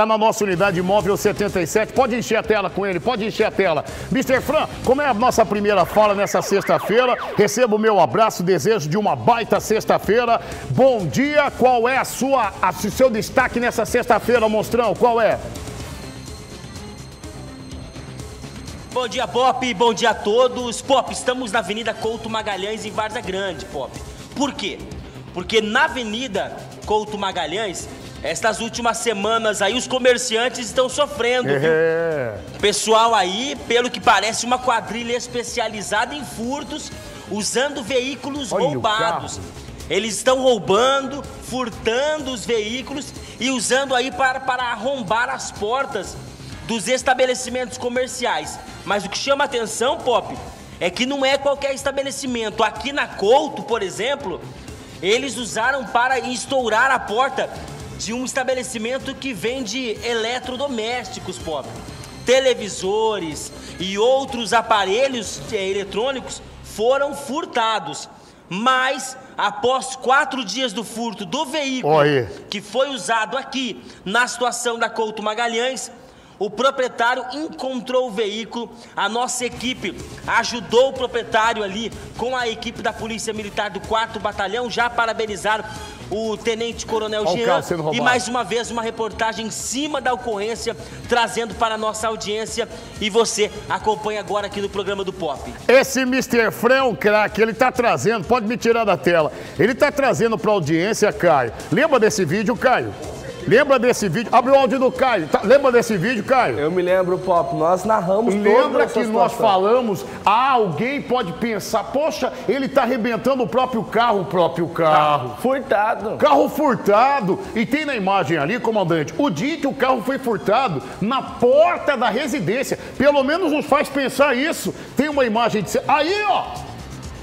tá na nossa unidade móvel 77. Pode encher a tela com ele, pode encher a tela. Mr. Fran, como é a nossa primeira fala nessa sexta-feira? Recebo o meu abraço, desejo de uma baita sexta-feira. Bom dia, qual é a sua, a, seu destaque nessa sexta-feira, Monstrão? Qual é? Bom dia, Pop. Bom dia a todos. Pop, estamos na Avenida Couto Magalhães, em Várzea Grande, Pop. Por quê? Porque na Avenida Couto Magalhães, estas últimas semanas aí, os comerciantes estão sofrendo, viu? É. Pessoal aí, pelo que parece, uma quadrilha especializada em furtos, usando veículos Olha roubados. Eles estão roubando, furtando os veículos e usando aí para, para arrombar as portas dos estabelecimentos comerciais. Mas o que chama atenção, Pop, é que não é qualquer estabelecimento. Aqui na Couto, por exemplo, eles usaram para estourar a porta de um estabelecimento que vende eletrodomésticos, Pop. Televisores e outros aparelhos eh, eletrônicos foram furtados. Mas, após quatro dias do furto do veículo aí. que foi usado aqui na situação da Couto Magalhães, o proprietário encontrou o veículo, a nossa equipe ajudou o proprietário ali com a equipe da Polícia Militar do 4 Batalhão, já parabenizaram o Tenente Coronel Olha Jean e mais uma vez uma reportagem em cima da ocorrência, trazendo para a nossa audiência e você acompanha agora aqui no programa do Pop. Esse Mr. Fran é um craque, ele tá trazendo, pode me tirar da tela, ele tá trazendo pra audiência, Caio. Lembra desse vídeo, Caio? Lembra desse vídeo? Abre o áudio do Caio. Tá- lembra desse vídeo, Caio? Eu me lembro, Pop, nós narramos Lembra que nós falamos, ah, alguém pode pensar, poxa, ele tá arrebentando o próprio carro, o próprio carro. Furtado. Carro furtado. E tem na imagem ali, comandante, o dia que o carro foi furtado na porta da residência. Pelo menos nos faz pensar isso. Tem uma imagem de. Aí, ó!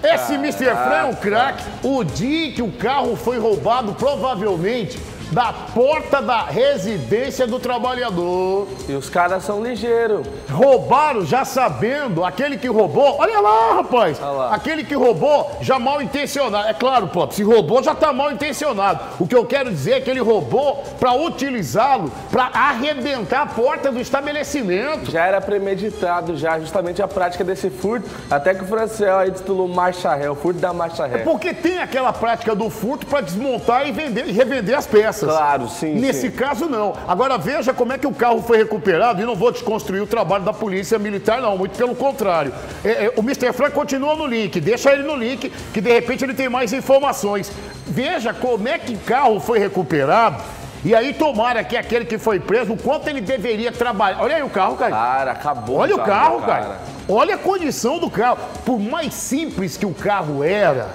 Esse Mr. Fran é um craque. O dia que o carro foi roubado, provavelmente, da porta da residência do trabalhador. E os caras são ligeiros. Roubaram já sabendo, aquele que roubou, olha lá, rapaz, Olha lá. aquele que roubou já mal intencionado. É claro, Pop, se roubou já tá mal intencionado. O que eu quero dizer é que ele roubou para utilizá-lo para arrebentar a porta do estabelecimento. Já era premeditado, já, justamente a prática desse furto. Até que o Francel aí titulou marcha ré, o furto da marcha ré. Porque tem aquela prática do furto para desmontar e vender e revender as peças. Claro, sim, Nesse sim. caso, não. Agora veja como é que o carro foi recuperado e não vou desconstruir o trabalho da polícia militar, não. Muito pelo contrário. É, é, o Mr. Frank continua no link. Deixa ele no link, que de repente ele tem mais informações. Veja como é que o carro foi recuperado. E aí, tomara que aquele que foi preso, o quanto ele deveria trabalhar. Olha aí o carro, cara. Cara, acabou Olha o carro, do cara. Olha a condição do carro. Por mais simples que o carro era,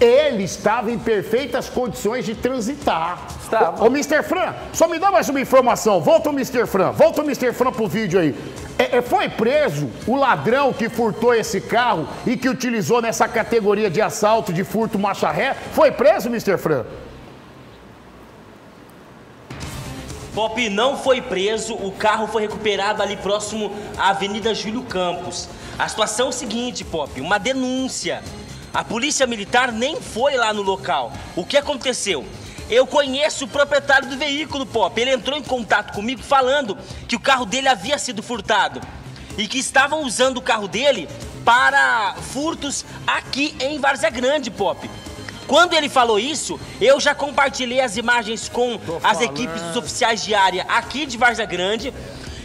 ele estava em perfeitas condições de transitar. Estava. Ô, ô, Mr. Fran, só me dá mais uma informação. Volta o Mr. Fran, volta o Mr. Fran pro vídeo aí. É, é, foi preso o ladrão que furtou esse carro e que utilizou nessa categoria de assalto de furto marcha ré? Foi preso, Mr. Fran? Pop não foi preso, o carro foi recuperado ali próximo à Avenida Júlio Campos. A situação é o seguinte, Pop, uma denúncia. A polícia militar nem foi lá no local. O que aconteceu? Eu conheço o proprietário do veículo, Pop. Ele entrou em contato comigo falando que o carro dele havia sido furtado e que estavam usando o carro dele para furtos aqui em Várzea Grande, Pop. Quando ele falou isso, eu já compartilhei as imagens com as equipes dos oficiais de área aqui de Várzea Grande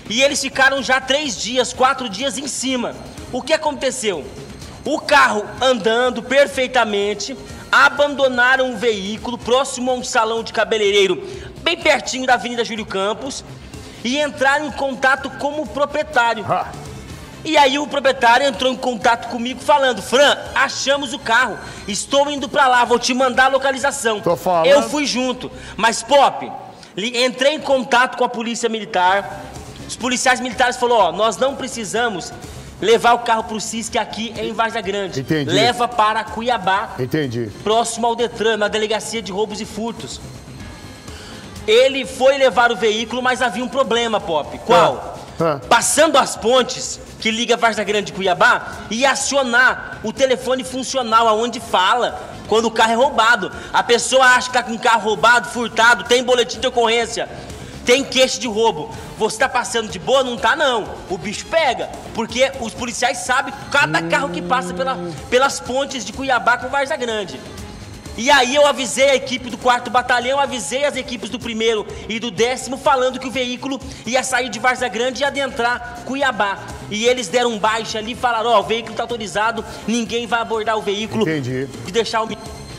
e eles ficaram já três dias, quatro dias em cima. O que aconteceu? O carro andando perfeitamente, abandonaram o veículo próximo a um salão de cabeleireiro bem pertinho da Avenida Júlio Campos e entraram em contato com o proprietário. Ah, E aí o proprietário entrou em contato comigo falando: Fran, achamos o carro, estou indo pra lá, vou te mandar a localização. Tô falando. Eu fui junto, mas Pop, entrei em contato com a polícia militar. Os policiais militares falaram: ó, nós não precisamos levar o carro pro CISC aqui em Varza Grande. Entendi. Leva para Cuiabá, entendi. próximo ao Detran, na delegacia de roubos e furtos. Ele foi levar o veículo, mas havia um problema, Pop. Qual? Ah, ah. Passando as pontes que liga Varza Grande e Cuiabá e acionar o telefone funcional aonde fala quando o carro é roubado. A pessoa acha que tá com o carro roubado, furtado, tem boletim de ocorrência. Tem queixa de roubo. Você tá passando de boa? Não tá, não. O bicho pega. Porque os policiais sabem cada carro que passa pela, pelas pontes de Cuiabá com Varza Grande. E aí eu avisei a equipe do quarto batalhão, avisei as equipes do primeiro e do décimo, falando que o veículo ia sair de Varza Grande e adentrar Cuiabá. E eles deram um baixa ali e falaram, ó, oh, o veículo está autorizado, ninguém vai abordar o veículo. Entendi. E deixar o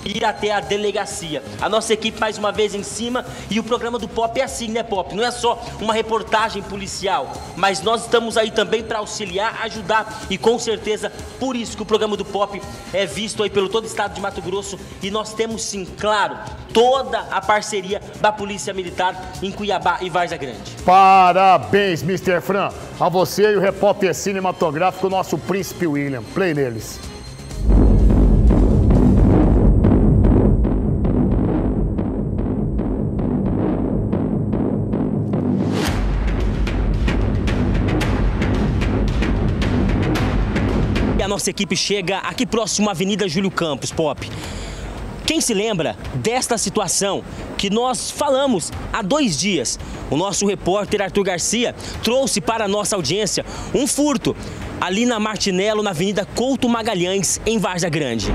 ir até a delegacia. A nossa equipe mais uma vez em cima e o programa do Pop é assim, né, Pop? Não é só uma reportagem policial, mas nós estamos aí também para auxiliar, ajudar e com certeza por isso que o programa do Pop é visto aí pelo todo o estado de Mato Grosso e nós temos sim, claro, toda a parceria da Polícia Militar em Cuiabá e Varza Grande. Parabéns, Mr. Fran, a você e o repórter cinematográfico, nosso Príncipe William. Play neles. Nossa equipe chega aqui próximo à Avenida Júlio Campos, Pop. Quem se lembra desta situação que nós falamos há dois dias? O nosso repórter Arthur Garcia trouxe para a nossa audiência um furto ali na Martinello, na Avenida Couto Magalhães, em Varza Grande.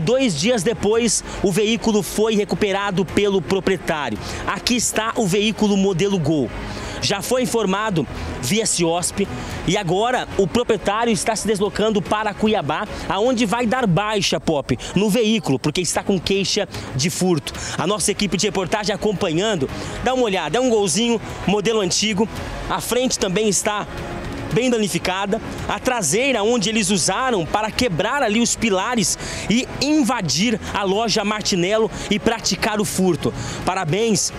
Dois dias depois, o veículo foi recuperado pelo proprietário. Aqui está o veículo modelo Gol. Já foi informado via CIOSP e agora o proprietário está se deslocando para Cuiabá, aonde vai dar baixa, Pop, no veículo, porque está com queixa de furto. A nossa equipe de reportagem acompanhando, dá uma olhada, é um golzinho, modelo antigo. A frente também está bem danificada, a traseira onde eles usaram para quebrar ali os pilares e invadir a loja Martinello e praticar o furto. Parabéns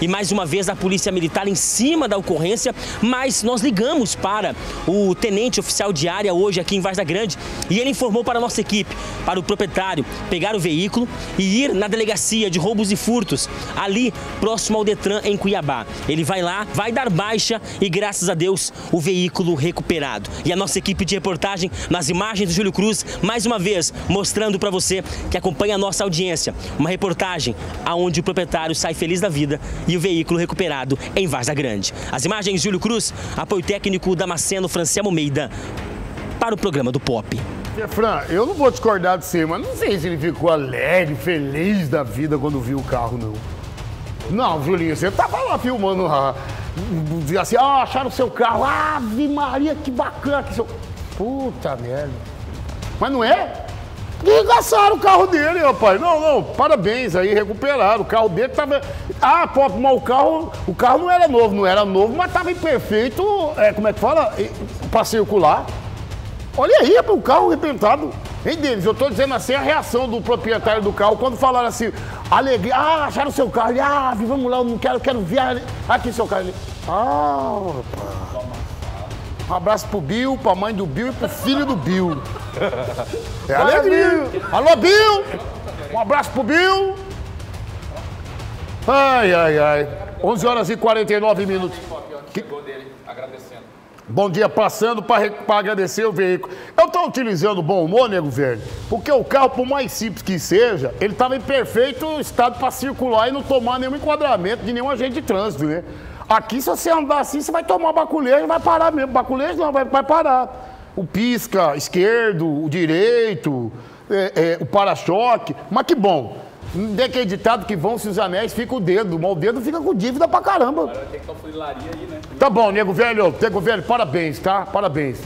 e mais uma vez a Polícia Militar em cima da ocorrência, mas nós ligamos para o tenente oficial de área hoje aqui em Varza Grande e ele informou para a nossa equipe, para o proprietário, pegar o veículo e ir na delegacia de roubos e furtos, ali próximo ao Detran em Cuiabá. Ele vai lá, vai dar baixa e graças a Deus o veículo recuperado. E a nossa equipe de reportagem nas imagens do Júlio Cruz, mais uma vez mostrando para você que acompanha a nossa audiência, uma reportagem aonde o proprietário sai feliz da vida e o veículo recuperado em Vaza Grande. As imagens Júlio Cruz, apoio técnico Damasceno Franciel Almeida, para o programa do Pop. Fran, eu não vou discordar de você, mas não sei se ele ficou alegre, feliz da vida quando viu o carro, não. Não, Julinho, você tava lá filmando lá. Assim, ah, acharam seu carro. Ave Maria, que bacana que seu. Puta merda. Mas não é? Desgaçaram o carro dele, rapaz. Não, não, parabéns aí, recuperaram. O carro dele tava. Ah, pô, mas o carro, o carro não era novo, não era novo, mas tava em perfeito. É, como é que fala? Pra circular. Olha aí, o carro arrebentado. Hein, Denis? Eu tô dizendo assim a reação do proprietário do carro quando falaram assim, alegria, ah, acharam seu carro. Ele, ah, vamos lá, eu não quero, quero ver. Aqui seu carro. Ele, ah, rapaz. Um abraço pro Bill, pra mãe do Bill e pro filho do Bill. É alegria. Alô, Bill! Um abraço pro Bill. Ai, ai, ai. 11 horas e 49 minutos. Que... Bom dia, passando para agradecer o veículo. Eu estou utilizando bom humor, nego verde, porque o carro, por mais simples que seja, ele estava em perfeito estado para circular e não tomar nenhum enquadramento de nenhum agente de trânsito, né? Aqui, se você andar assim, você vai tomar baculejo e vai parar mesmo. Baculejo não, vai, vai parar o pisca esquerdo, o direito, é, é, o para-choque. Mas que bom. Decreditado que vão-se os anéis, fica o dedo. Mas o dedo fica com dívida pra caramba. Tem que aí, né? Tá bom, nego velho. Nego velho, parabéns, tá? Parabéns.